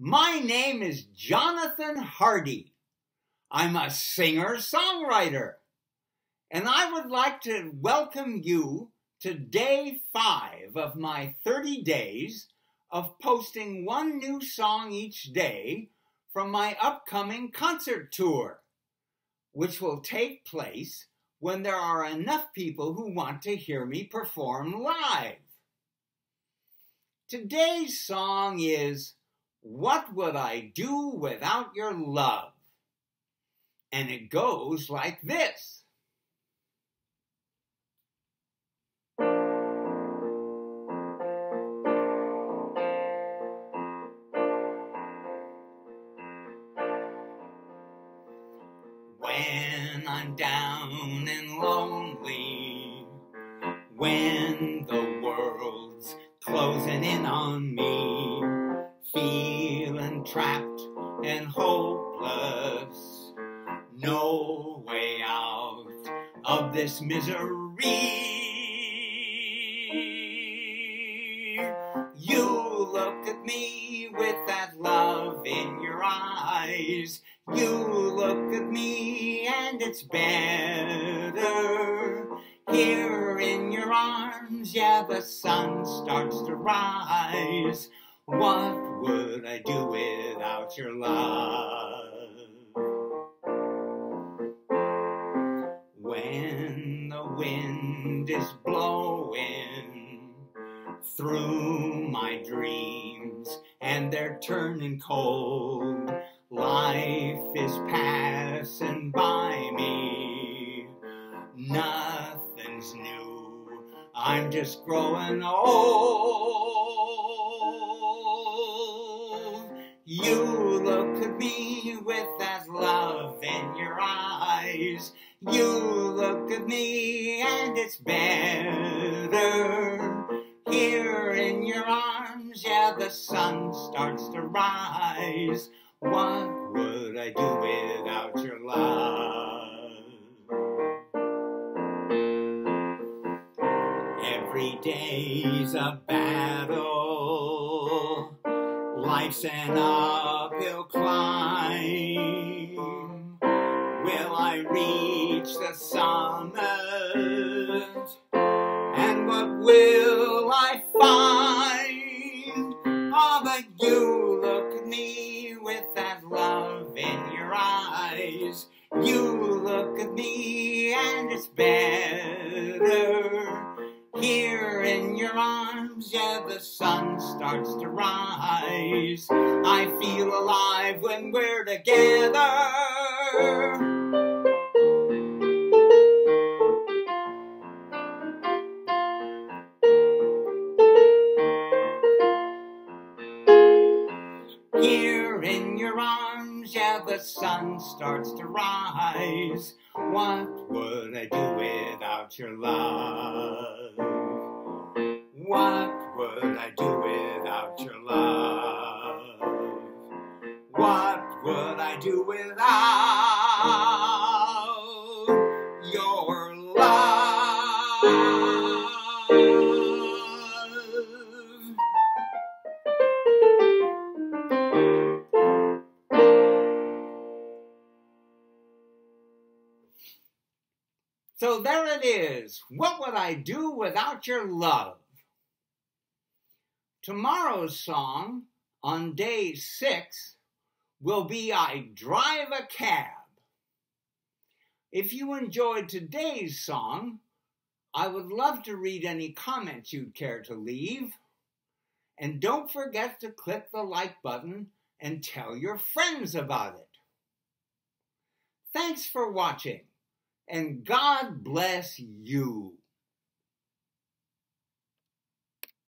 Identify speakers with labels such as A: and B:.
A: My name is Jonathan Hardy. I'm a singer songwriter, and I would like to welcome you to day five of my 30 days of posting one new song each day from my upcoming concert tour, which will take place when there are enough people who want to hear me perform live. Today's song is what would I do without your love? And it goes like this. When I'm down and lonely, when the world's closing in on me, trapped and hopeless. No way out of this misery. You look at me with that love in your eyes. You look at me and it's better. Here in your arms, yeah, the sun starts to rise. What would I do your love? When the wind is blowing through my dreams and they're turning cold, life is passing by me. Nothing's new, I'm just growing old. You look at me with that love in your eyes. You look at me and it's better. Here in your arms, yeah, the sun starts to rise. What would I do without your love? Every day's a battle. Life's an uphill climb. Will I reach the summit? Here in your arms, yeah, the sun starts to rise. I feel alive when we're together. Here in your arms, yeah, the sun starts to rise. What would I do without your love? What would I do without your love? What would I do without So there it is. What would I do without your love? Tomorrow's song on day six will be I Drive a Cab. If you enjoyed today's song, I would love to read any comments you'd care to leave. And don't forget to click the like button and tell your friends about it. Thanks for watching and God bless you.